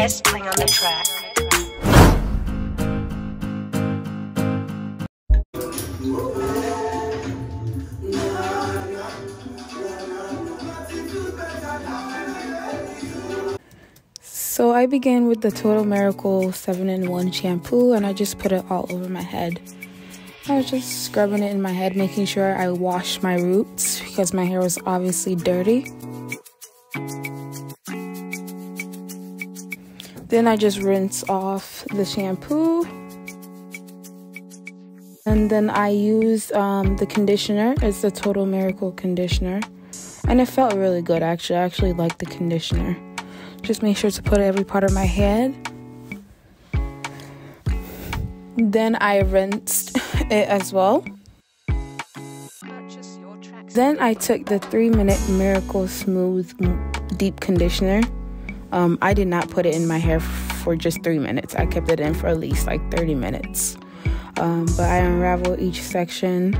S on the track. So I began with the Total Miracle 7 in 1 shampoo and I just put it all over my head. I was just scrubbing it in my head, making sure I washed my roots because my hair was obviously dirty. Then I just rinse off the shampoo. And then I used um, the conditioner. It's the Total Miracle conditioner. And it felt really good actually. I actually like the conditioner. Just make sure to put every part of my head. Then I rinsed it as well. Then I took the 3 minute Miracle Smooth Deep Conditioner um, I did not put it in my hair for just three minutes. I kept it in for at least like 30 minutes. Um, but I unravel each section.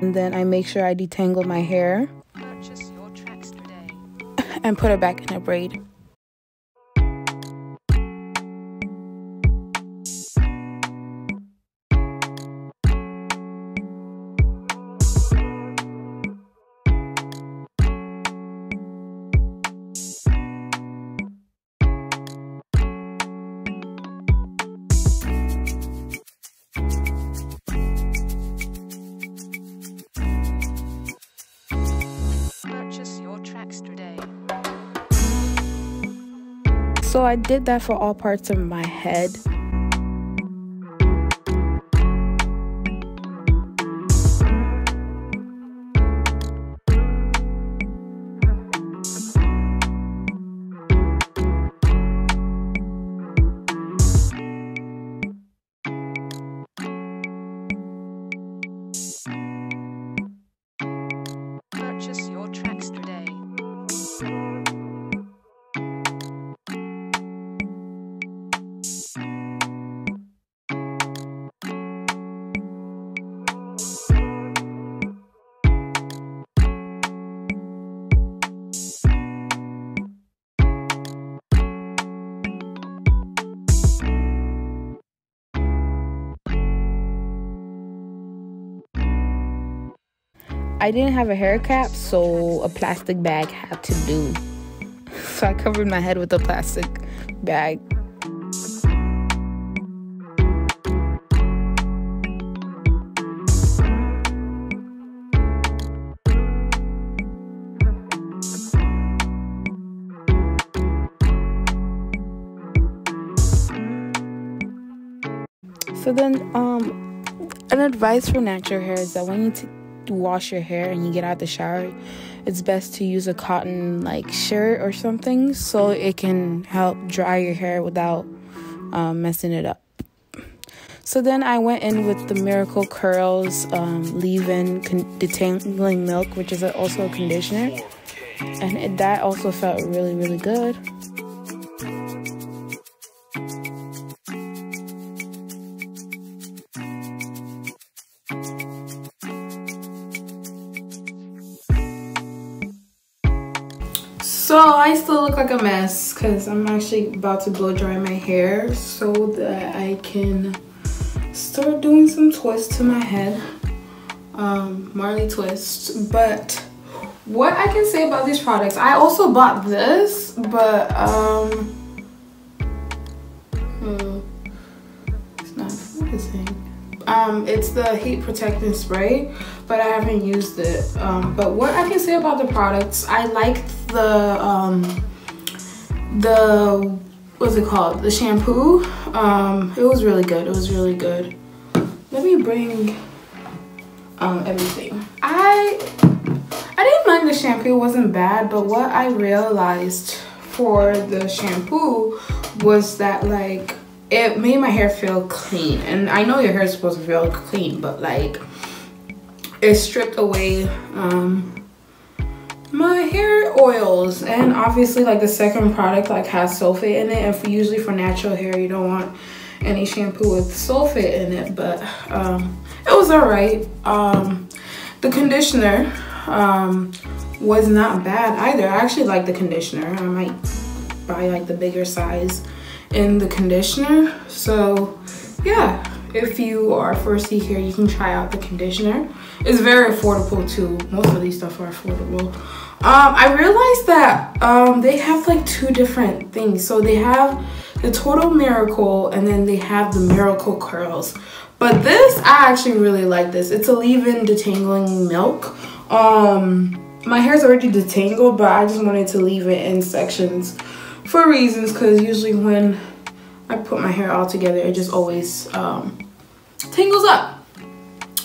And then I make sure I detangle my hair and put it back in a braid. So I did that for all parts of my head. I didn't have a hair cap, so a plastic bag had to do. So I covered my head with a plastic bag. So then, um, an advice for natural hair is that when you t- wash your hair and you get out the shower, it's best to use a cotton like shirt or something so it can help dry your hair without um, messing it up. So then I went in with the Miracle Curls um, leave-in con- detangling milk, which is also a conditioner, and it, that also felt really really good. So I still look like a mess because I'm actually about to blow dry my hair so that I can start doing some twists to my head. Um, Marley twists. But what I can say about these products, I also bought this, but um, hmm, it's not focusing. Um, it's the heat protecting spray, but I haven't used it. Um, but what I can say about the products, I liked the um, the what's it called? The shampoo. Um, it was really good. It was really good. Let me bring um, everything. I I didn't mind the shampoo. It wasn't bad, but what I realized for the shampoo was that like it made my hair feel clean. And I know your hair is supposed to feel clean, but like it stripped away um, my hair oils and obviously like the second product like has sulfate in it and for usually for natural hair you don't want any shampoo with sulfate in it, but um, it was all right. Um, the conditioner um, was not bad either. I actually like the conditioner. I might buy like the bigger size in the conditioner. So yeah, if you are first here, you can try out the conditioner. It's very affordable too. Most of these stuff are affordable. Um, I realized that um, they have like two different things. So they have the Total Miracle and then they have the Miracle Curls. But this, I actually really like this. It's a leave-in detangling milk. Um, my hair's already detangled, but I just wanted to leave it in sections for reasons because usually when I put my hair all together, it just always um, tangles up.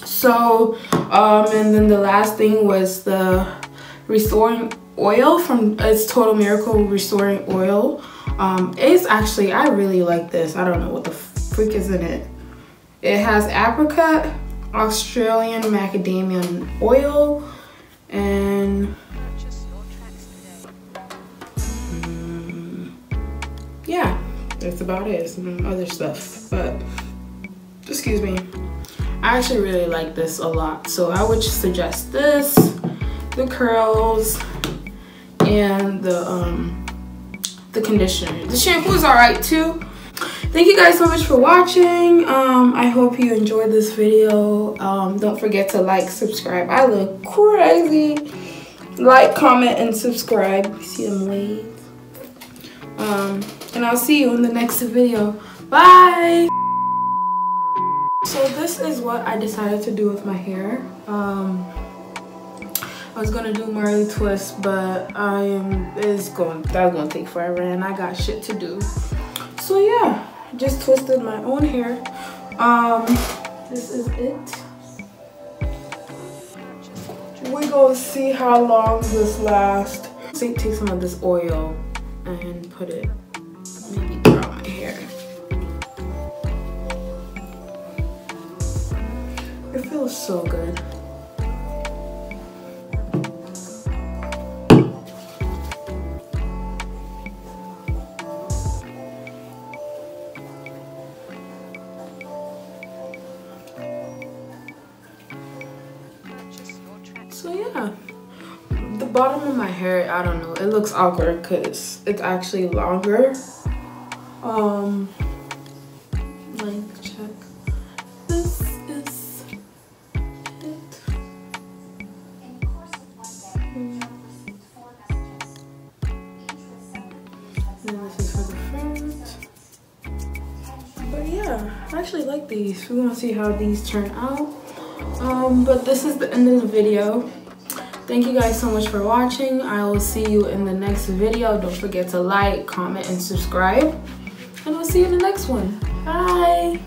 So, um, and then the last thing was the restoring oil from it's Total Miracle Restoring Oil. Um, it's actually, I really like this. I don't know what the freak is in it. It has apricot, Australian macadamia oil, and that's about it. Some other stuff, but excuse me. I actually really like this a lot. So I would suggest this, the curls, and the um, the conditioner. The shampoo is alright too. Thank you guys so much for watching. Um, I hope you enjoyed this video. Um, don't forget to like, subscribe. I look crazy. Like, comment, and subscribe. See them waves. Um, and I'll see you in the next video. Bye! So this is what I decided to do with my hair. Um, I was gonna do Marley twist, but I am it's going that's gonna take forever, and I got shit to do. So yeah, just twisted my own hair. Um, this is it. We gonna see how long this lasts. So take some of this oil and put it So good. So yeah, the bottom of my hair, I don't know, it looks awkward because it's actually longer. Um, I actually like these. We're gonna see how these turn out. Um, but this is the end of the video. Thank you guys so much for watching. I will see you in the next video. Don't forget to like, comment, and subscribe. And I'll see you in the next one. Bye.